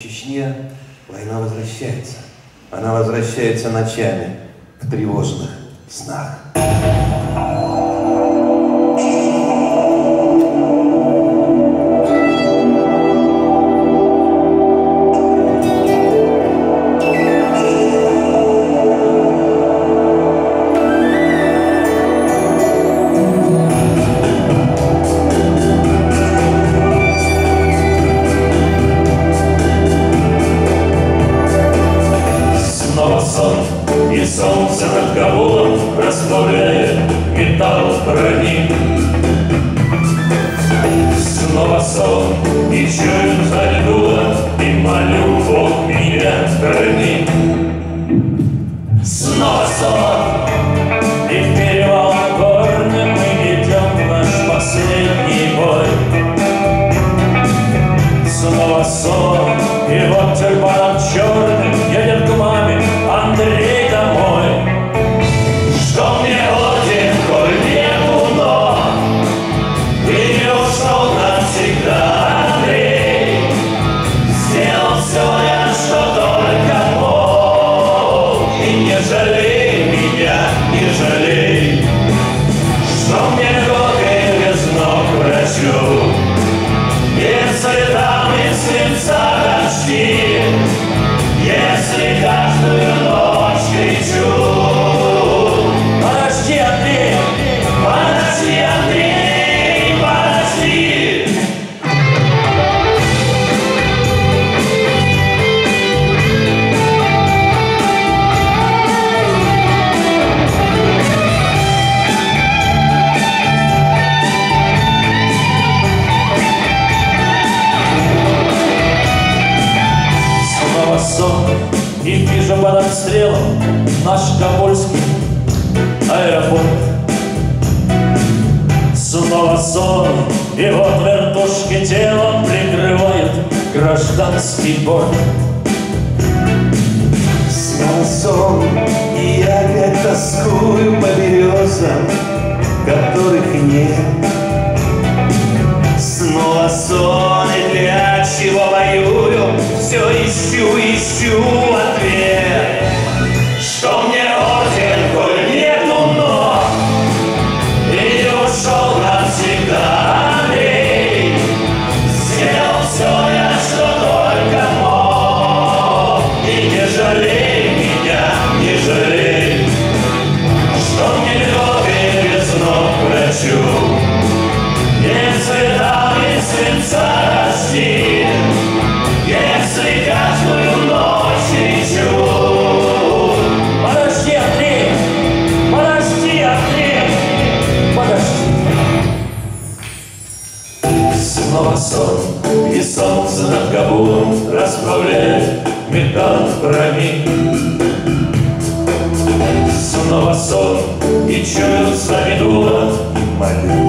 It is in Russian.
В Чечне война возвращается. Она возвращается ночами в тревожных снах. Солнце над головой Расплавляет металл в брони Снова сон и чую за льду И молю Бог меня храни. Снова сон и в перевал горный Мы ведем наш последний бой. Снова сон, и вот тюрьманом черным Chicago. Обстрелом Наш Тобольский аэропорт. Снова сон, и вот вертушки телом Прикрывают гражданский борт Снова сон, и я опять тоскую по березам, которых нет. Снова сон, и для чего воюю, все ищу, ищу Снова сон, и солнце над Кабулом Расправляет металл в брони. Снова сон, и чую за медула, и молю